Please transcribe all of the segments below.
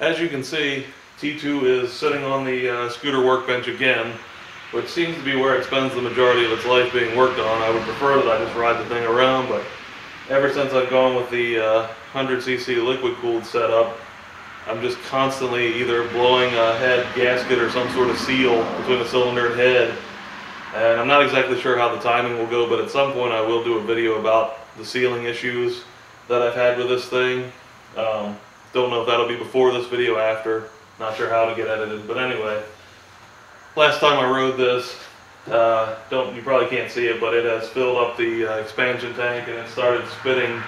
As you can see, T2 is sitting on the uh, scooter workbench again, which seems to be where it spends the majority of its life being worked on. I would prefer that I just ride the thing around, but ever since I've gone with the uh, 100cc liquid cooled setup, I'm just constantly either blowing a head gasket or some sort of seal between the cylinder and head. And I'm not exactly sure how the timing will go, but at some point I will do a video about the sealing issues that I've had with this thing. Um, don't know if that'll be before this video after. Not sure how to get edited, but anyway. Last time I rode this, uh, don't you probably can't see it, but it has filled up the uh, expansion tank and it started spitting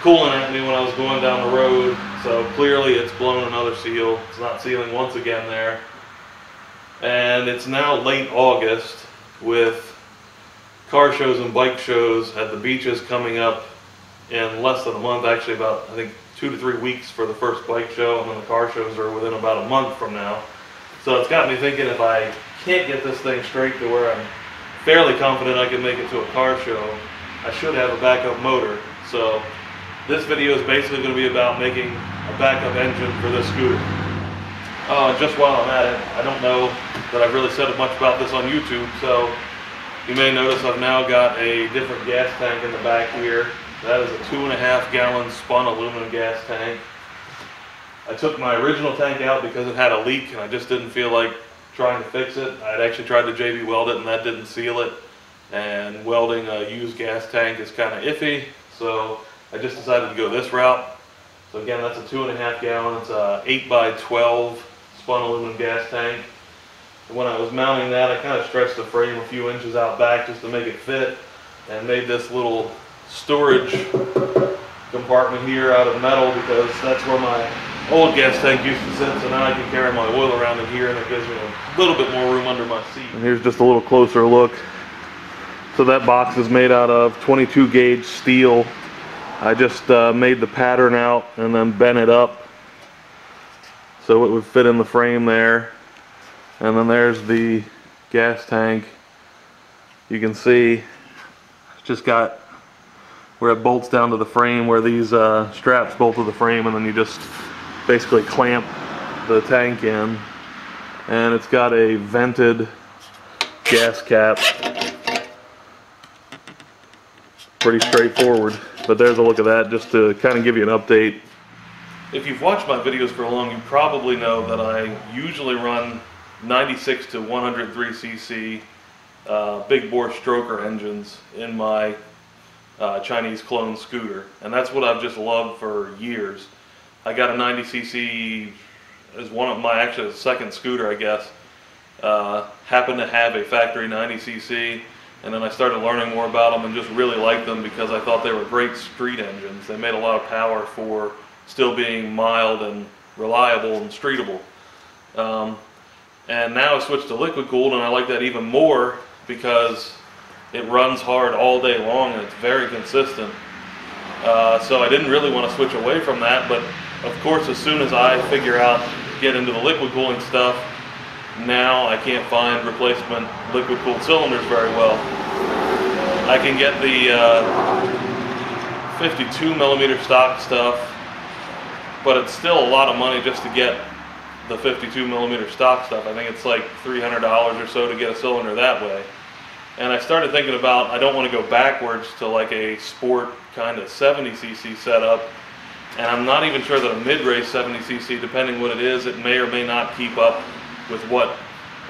coolant at me when I was going down the road. So clearly it's blown another seal. It's not sealing once again there. And it's now late August with car shows and bike shows at the beaches coming up in less than a month, actually about, I think, two to three weeks for the first bike show, and then the car shows are within about a month from now. So it's got me thinking if I can't get this thing straight to where I'm fairly confident I can make it to a car show, I should have a backup motor. So this video is basically going to be about making a backup engine for this scooter. Uh, just while I'm at it, I don't know that I've really said much about this on YouTube, so you may notice I've now got a different gas tank in the back here. That is a two and a half gallon spun aluminum gas tank. I took my original tank out because it had a leak and I just didn't feel like trying to fix it. I'd actually tried to JB weld it and that didn't seal it. And welding a used gas tank is kind of iffy, so I just decided to go this route. So again, that's a two and a half gallon, it's a eight by 12 spun aluminum gas tank. And when I was mounting that, I kind of stretched the frame a few inches out back just to make it fit and made this little storage compartment here out of metal because that's where my old gas tank used to sit. So now I can carry my oil around in here and it gives me a little bit more room under my seat. And here's just a little closer look. So that box is made out of 22 gauge steel. I just uh, made the pattern out and then bent it up so it would fit in the frame there. And then there's the gas tank. You can see it's just got where it bolts down to the frame where these uh, straps bolt to the frame and then you just basically clamp the tank in. And it's got a vented gas cap. Pretty straightforward but there's a look at that just to kind of give you an update. If you've watched my videos for long you probably know that I usually run 96 to 103 cc uh, big bore stroker engines in my uh, Chinese clone scooter. And that's what I've just loved for years. I got a 90cc as one of my actually second scooter, I guess. Uh, happened to have a factory 90cc and then I started learning more about them and just really liked them because I thought they were great street engines. They made a lot of power for still being mild and reliable and streetable. Um, and now I switched to liquid cooled and I like that even more because it runs hard all day long and it's very consistent. Uh, so I didn't really want to switch away from that, but of course as soon as I figure out, get into the liquid cooling stuff, now I can't find replacement liquid cooled cylinders very well. I can get the uh, 52 millimeter stock stuff, but it's still a lot of money just to get the 52 millimeter stock stuff. I think it's like $300 or so to get a cylinder that way. And I started thinking about, I don't want to go backwards to like a sport kind of 70cc setup. And I'm not even sure that a mid-race 70cc, depending what it is, it may or may not keep up with what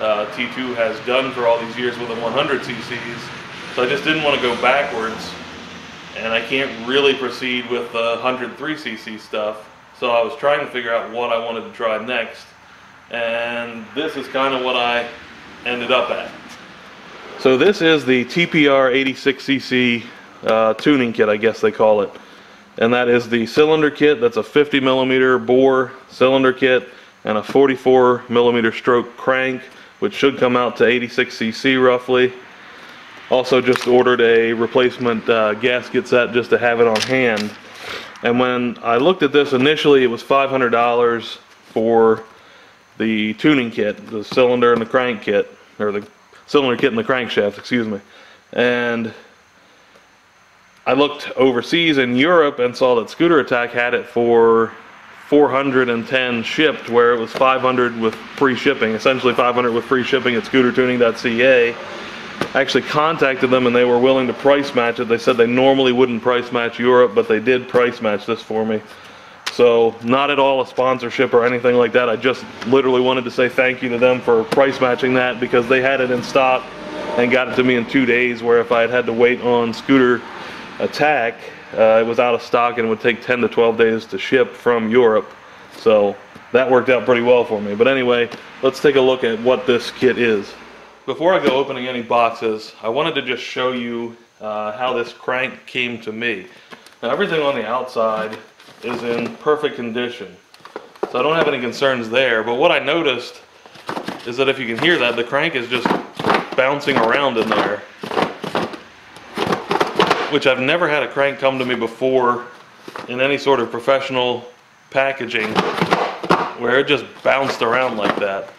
uh, T2 has done for all these years with the 100cc's. So I just didn't want to go backwards. And I can't really proceed with the 103cc stuff. So I was trying to figure out what I wanted to try next. And this is kind of what I ended up at. So this is the TPR 86cc uh, tuning kit, I guess they call it. And that is the cylinder kit. That's a 50 millimeter bore cylinder kit and a 44 millimeter stroke crank, which should come out to 86cc roughly. Also just ordered a replacement uh, gasket set just to have it on hand. And when I looked at this initially, it was $500 for the tuning kit, the cylinder and the crank kit, or the cylinder kit and the crankshaft, excuse me. And I looked overseas in Europe and saw that Scooter Attack had it for 410 shipped where it was 500 with free shipping, essentially 500 with free shipping at scootertuning.ca. I actually contacted them and they were willing to price match it. They said they normally wouldn't price match Europe, but they did price match this for me. So not at all a sponsorship or anything like that. I just literally wanted to say thank you to them for price matching that because they had it in stock and got it to me in two days where if I had had to wait on scooter attack, uh, it was out of stock and would take 10 to 12 days to ship from Europe. So that worked out pretty well for me. But anyway, let's take a look at what this kit is. Before I go opening any boxes, I wanted to just show you uh, how this crank came to me. Now everything on the outside is in perfect condition. So I don't have any concerns there, but what I noticed is that if you can hear that, the crank is just bouncing around in there which I've never had a crank come to me before in any sort of professional packaging where it just bounced around like that.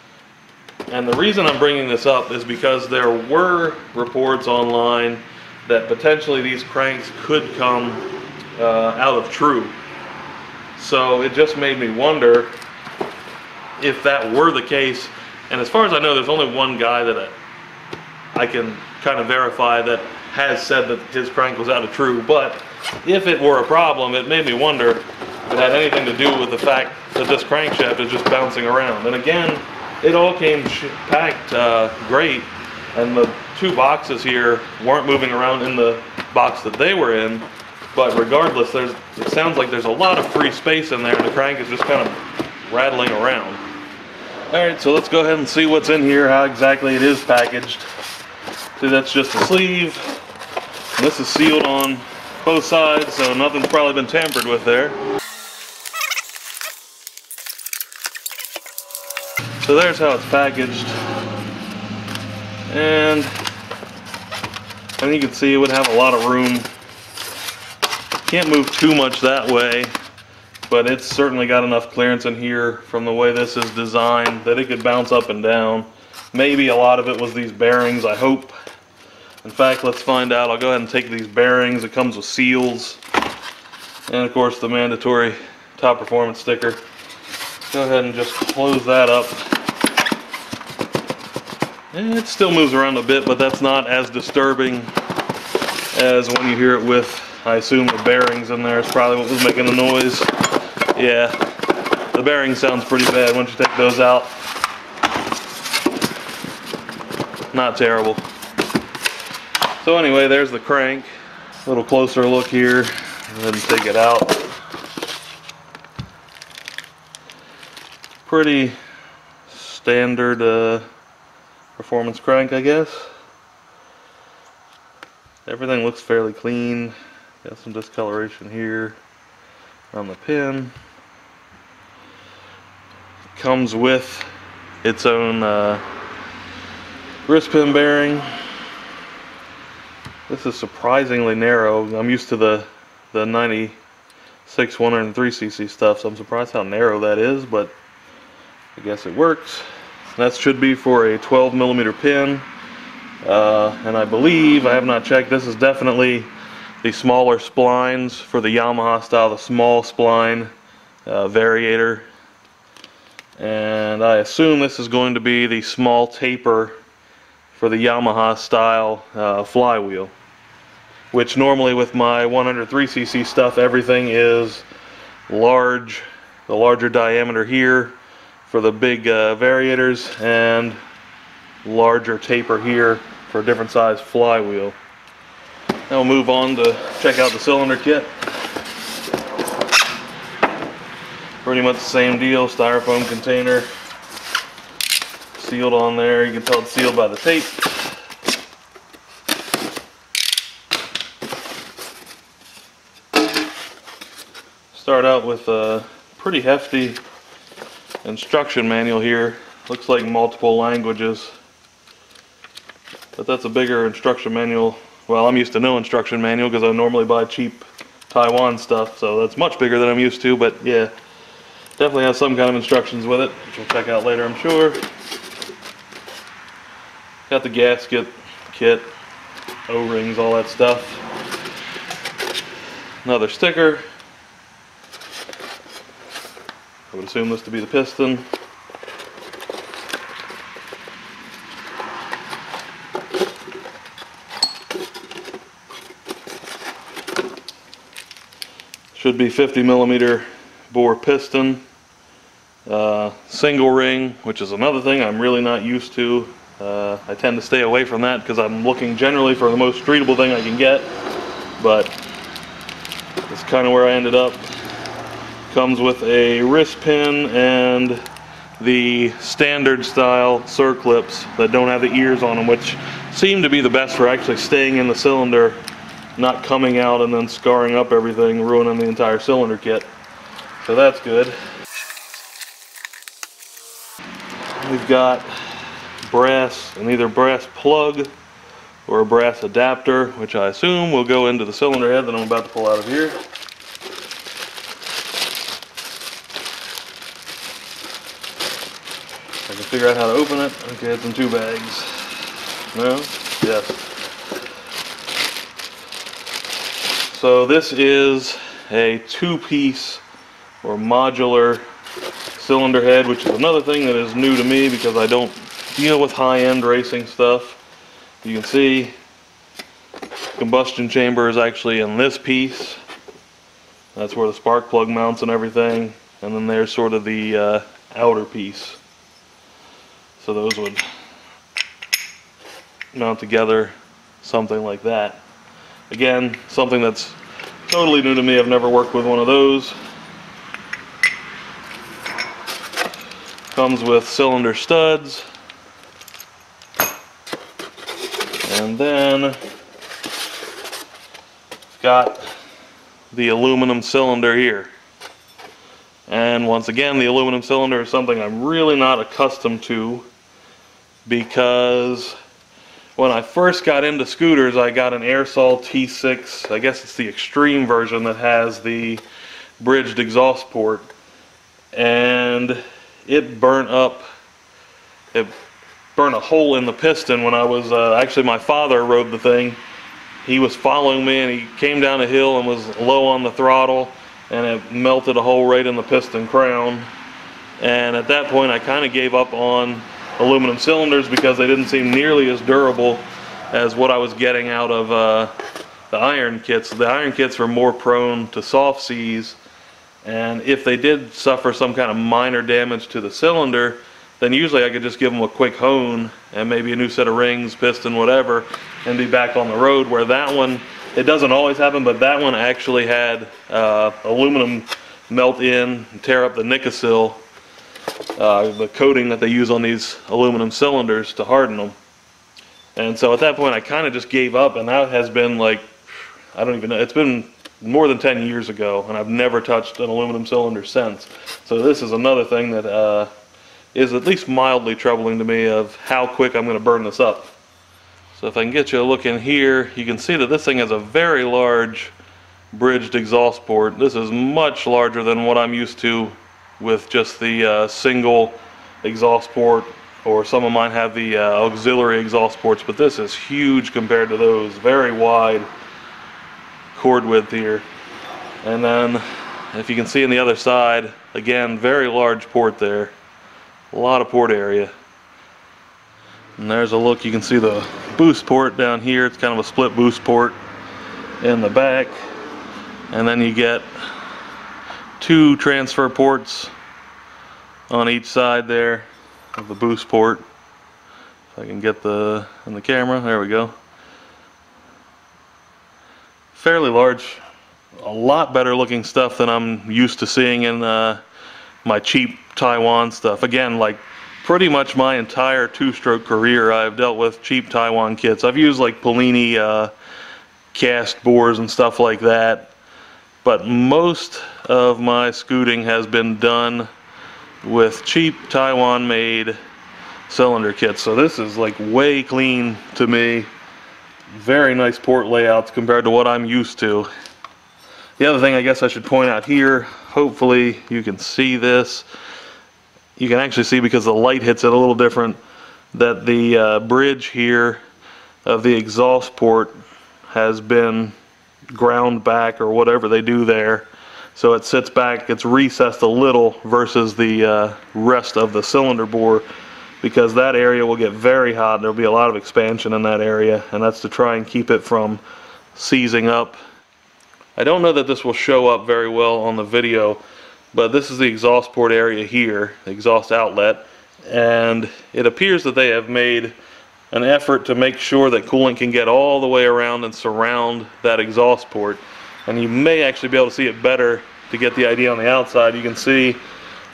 And the reason I'm bringing this up is because there were reports online that potentially these cranks could come uh, out of true. So it just made me wonder if that were the case. And as far as I know, there's only one guy that I can kind of verify that has said that his crank was out of true, but if it were a problem, it made me wonder if it had anything to do with the fact that this crankshaft is just bouncing around. And again, it all came packed uh, great, and the two boxes here weren't moving around in the box that they were in, but regardless, there's it sounds like there's a lot of free space in there, and the crank is just kind of rattling around. All right, so let's go ahead and see what's in here, how exactly it is packaged. See, that's just a sleeve. This is sealed on both sides, so nothing's probably been tampered with there. So there's how it's packaged. And, and you can see it would have a lot of room. Can't move too much that way, but it's certainly got enough clearance in here from the way this is designed that it could bounce up and down. Maybe a lot of it was these bearings, I hope. In fact, let's find out. I'll go ahead and take these bearings. It comes with seals. And of course the mandatory top performance sticker. Go ahead and just close that up. And it still moves around a bit, but that's not as disturbing as when you hear it with, I assume the bearings in there is probably what was making the noise. Yeah, the bearing sounds pretty bad once you take those out. Not terrible. So anyway, there's the crank. A little closer look here. and then take it out. Pretty standard uh, performance crank, I guess. Everything looks fairly clean. Got some discoloration here on the pin. Comes with its own uh, wrist pin bearing. This is surprisingly narrow. I'm used to the, the 96 103cc stuff, so I'm surprised how narrow that is, but I guess it works. That should be for a 12 millimeter pin. Uh, and I believe, I have not checked, this is definitely the smaller splines for the Yamaha style, the small spline uh, variator. And I assume this is going to be the small taper for the Yamaha style uh, flywheel which normally with my 103cc stuff everything is large the larger diameter here for the big uh, variators and larger taper here for a different size flywheel now we'll move on to check out the cylinder kit pretty much the same deal styrofoam container sealed on there you can tell it's sealed by the tape start out with a pretty hefty instruction manual here. Looks like multiple languages. But that's a bigger instruction manual. Well, I'm used to no instruction manual because I normally buy cheap Taiwan stuff, so that's much bigger than I'm used to, but yeah. Definitely has some kind of instructions with it, which we'll check out later, I'm sure. Got the gasket, kit, O-rings, all that stuff. Another sticker. I would assume this to be the piston. Should be 50 millimeter bore piston. Uh, single ring, which is another thing I'm really not used to. Uh, I tend to stay away from that because I'm looking generally for the most streetable thing I can get. But it's kind of where I ended up. Comes with a wrist pin and the standard style circlips that don't have the ears on them, which seem to be the best for actually staying in the cylinder, not coming out and then scarring up everything, ruining the entire cylinder kit. So that's good. We've got brass, an either brass plug or a brass adapter, which I assume will go into the cylinder head that I'm about to pull out of here. I can figure out how to open it. Okay, it's in two bags. No? Yes. So this is a two-piece or modular cylinder head, which is another thing that is new to me because I don't deal with high-end racing stuff. You can see combustion chamber is actually in this piece. That's where the spark plug mounts and everything. And then there's sort of the uh, outer piece. So those would mount together, something like that. Again, something that's totally new to me. I've never worked with one of those. Comes with cylinder studs. And then got the aluminum cylinder here. And once again, the aluminum cylinder is something I'm really not accustomed to because when I first got into scooters, I got an Airsal T6. I guess it's the extreme version that has the bridged exhaust port. And it burnt up, it burned a hole in the piston when I was, uh, actually my father rode the thing. He was following me and he came down a hill and was low on the throttle and it melted a hole right in the piston crown. And at that point I kind of gave up on aluminum cylinders because they didn't seem nearly as durable as what I was getting out of uh, the iron kits. The iron kits were more prone to soft seize and if they did suffer some kind of minor damage to the cylinder, then usually I could just give them a quick hone and maybe a new set of rings, piston, whatever, and be back on the road. Where that one, it doesn't always happen, but that one actually had uh, aluminum melt in and tear up the Nikasil, uh, the coating that they use on these aluminum cylinders to harden them. And so at that point I kind of just gave up and that has been like, I don't even know, it's been more than 10 years ago, and I've never touched an aluminum cylinder since. So this is another thing that uh, is at least mildly troubling to me of how quick I'm going to burn this up. So if I can get you a look in here, you can see that this thing has a very large bridged exhaust port. This is much larger than what I'm used to with just the uh, single exhaust port or some of mine have the uh, auxiliary exhaust ports, but this is huge compared to those, very wide chord width here. And then if you can see on the other side, again, very large port there. A lot of port area. And there's a look, you can see the boost port down here. It's kind of a split boost port in the back. And then you get two transfer ports on each side there of the boost port. If I can get the in the camera, there we go fairly large, a lot better looking stuff than I'm used to seeing in uh, my cheap Taiwan stuff. Again, like pretty much my entire two-stroke career, I've dealt with cheap Taiwan kits. I've used like Polini uh, cast bores and stuff like that, but most of my scooting has been done with cheap Taiwan-made cylinder kits. So this is like way clean to me very nice port layouts compared to what I'm used to. The other thing I guess I should point out here, hopefully you can see this. You can actually see because the light hits it a little different that the uh, bridge here of the exhaust port has been ground back or whatever they do there. So it sits back, it's recessed a little versus the uh, rest of the cylinder bore because that area will get very hot. There'll be a lot of expansion in that area and that's to try and keep it from seizing up. I don't know that this will show up very well on the video, but this is the exhaust port area here, the exhaust outlet, and it appears that they have made an effort to make sure that coolant can get all the way around and surround that exhaust port. And you may actually be able to see it better to get the idea on the outside. You can see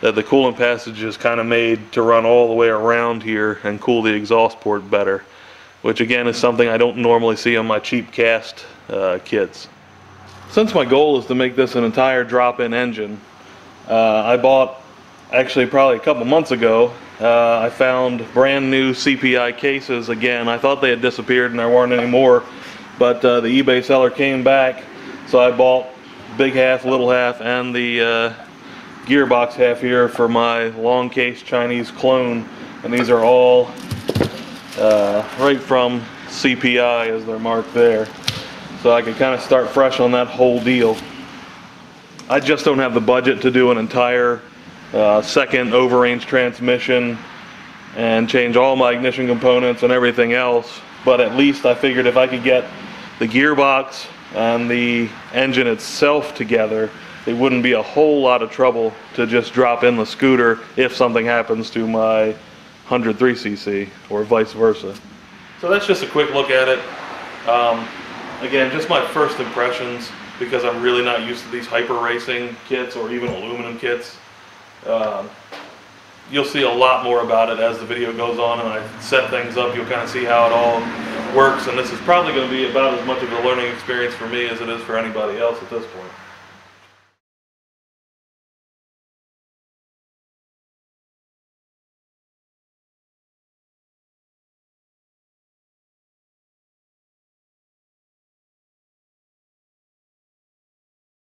that the coolant passage is kind of made to run all the way around here and cool the exhaust port better, which again is something I don't normally see on my cheap cast uh, kits. Since my goal is to make this an entire drop-in engine, uh, I bought actually probably a couple months ago uh, I found brand new CPI cases again. I thought they had disappeared and there weren't any more, but uh, the eBay seller came back, so I bought big half, little half, and the uh, gearbox half here for my long case Chinese clone. And these are all uh, right from CPI as they're marked there. So I could kind of start fresh on that whole deal. I just don't have the budget to do an entire uh, second overrange transmission and change all my ignition components and everything else. But at least I figured if I could get the gearbox and the engine itself together, it wouldn't be a whole lot of trouble to just drop in the scooter if something happens to my 103cc or vice versa. So that's just a quick look at it. Um, again, just my first impressions because I'm really not used to these hyper racing kits or even aluminum kits. Um, you'll see a lot more about it as the video goes on and I set things up. You'll kind of see how it all works and this is probably going to be about as much of a learning experience for me as it is for anybody else at this point.